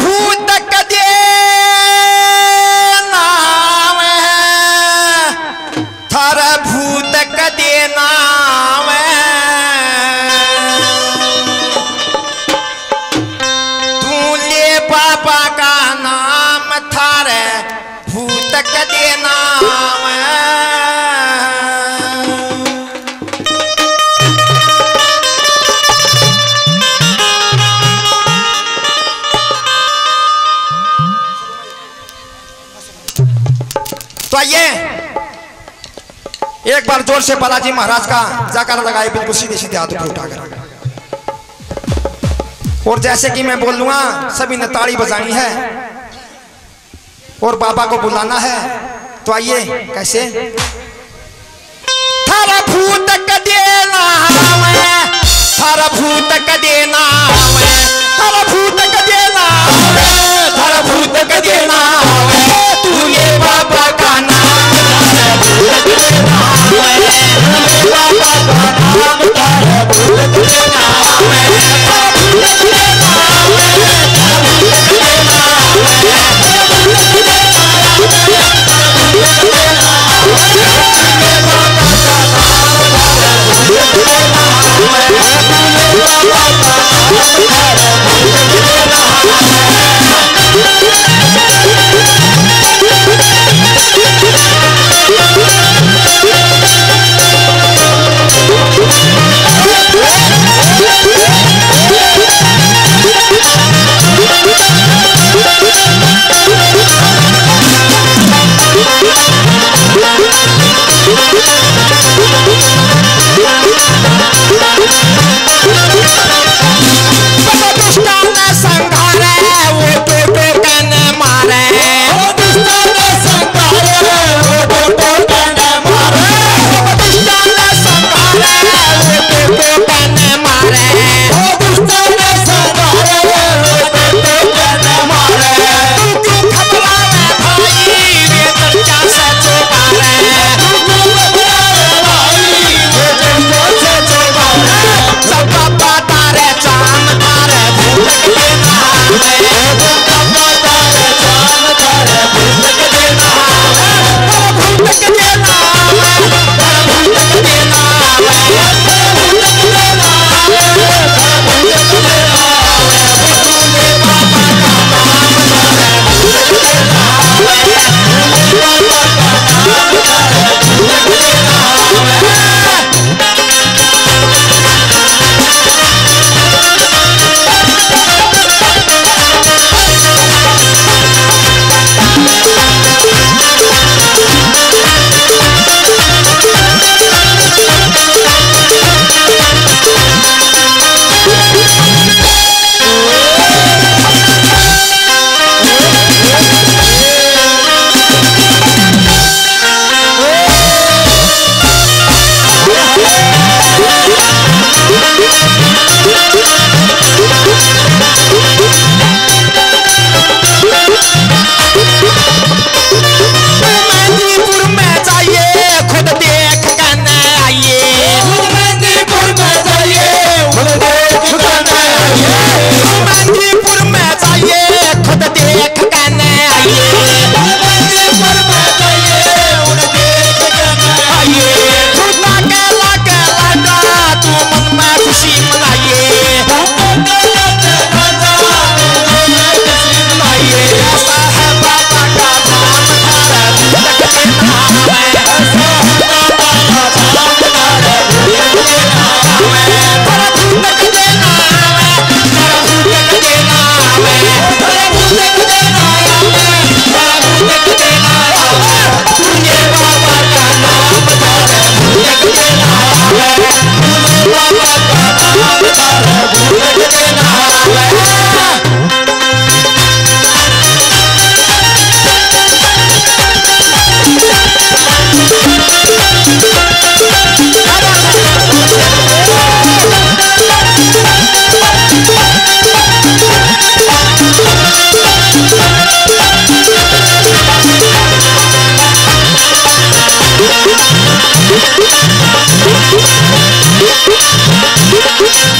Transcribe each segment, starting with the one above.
भूत तो आइए। एक बार ज़ोर से बालाजी महाराज का जाकर लगाए, बिल्कुल सीधे सीधे हाथ को उठाकर। और जैसे कि मैं बोल लूँगा, सभी ने ताड़ी बजानी है और बाबा को बुलाना है। तो आइए, कैसे? थारा भूत कदेना थारा भूत कदेना थारा भूत Thank you.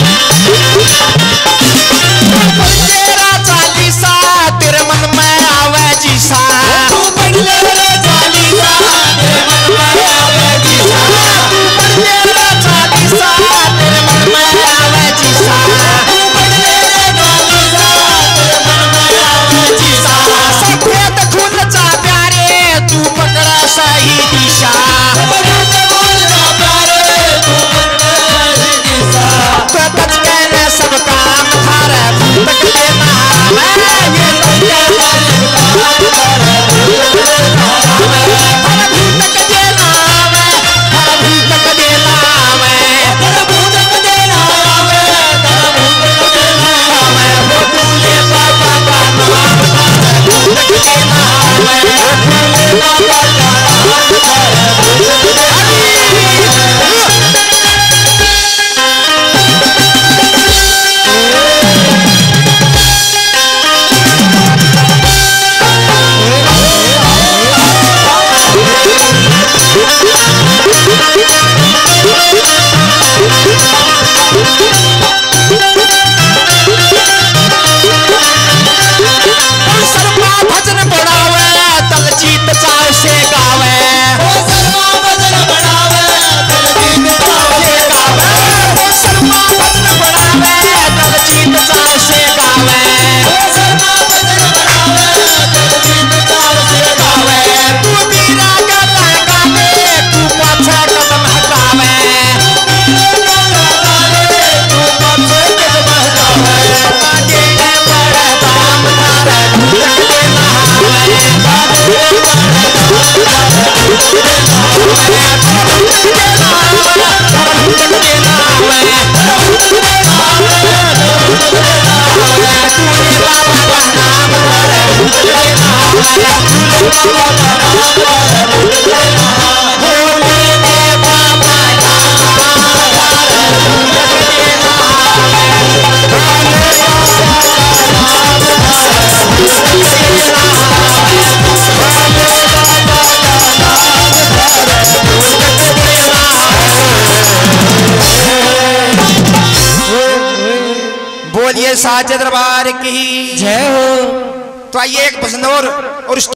बोलिए साचे दरबार की। जय हो। तो आइए एक भजनौर और